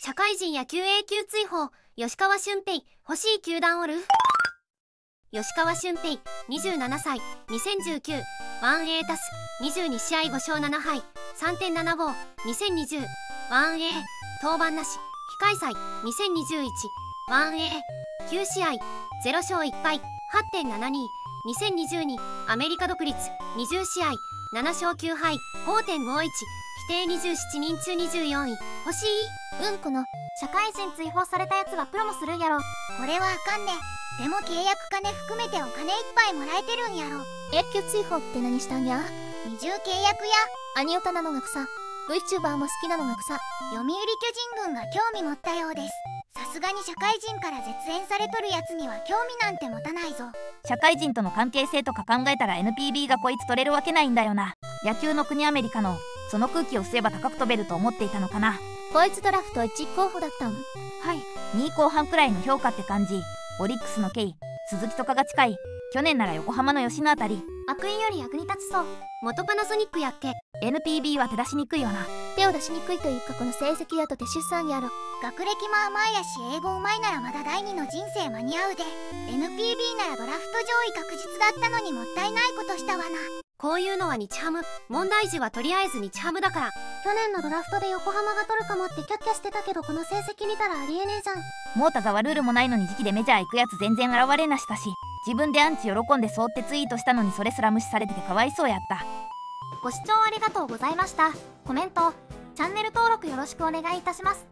社会人野球永久追放吉川俊平欲しい球団おる？吉川俊平27歳2019 1A タス22試合5勝7敗3.75 2020 1A 登板なし非開催2021 1A9 試合0勝1敗8.72 2022アメリカ独立20試合7勝9敗5.51定27人中24位。欲しい？うんこの社会人追放されたやつがプロもするんやろ。これはあかんね。でも契約金含めてお金いっぱいもらえてるんやろ。永久追放って何したんや？二重契約や。アニオタなのが草。VTuber も好きなのが草。読売巨人軍が興味持ったようです。さすがに社会人から絶縁されとるやつには興味なんて持たないぞ。社会人との関係性とか考えたら NPB がこいつ取れるわけないんだよな。野球の国アメリカのその空気を吸えば高く飛べると思っていたのかな。こいつドラフト1候補だったんはい。2位後半くらいの評価って感じ。オリックスのケイ鈴木とかが近い。去年なら横浜の吉野あたり。悪意より役に立つそう。元パナソニックやっけ。NPB は手出しにくいよな。手を出しにくいというかこの成績やとて出産やろ。学歴も甘いやし英語うまいならまだ第二の人生間に合うで。NPB ならドラフト上位確実だったのにもったいないことしたわなこういうのは日ハム。問題児はとりあえず日ハムだから。去年のドラフトで横浜が取るかもってキャッキャしてたけどこの成績見たらありえねえじゃん。モータザはルールもないのに時期でメジャー行くやつ全然現れなしたし自分でアンチ喜んでそうってツイートしたのにそれすら無視されててかわいそうやった。ご視聴ありがとうございました。コメントチャンネル登録よろしくお願いいたします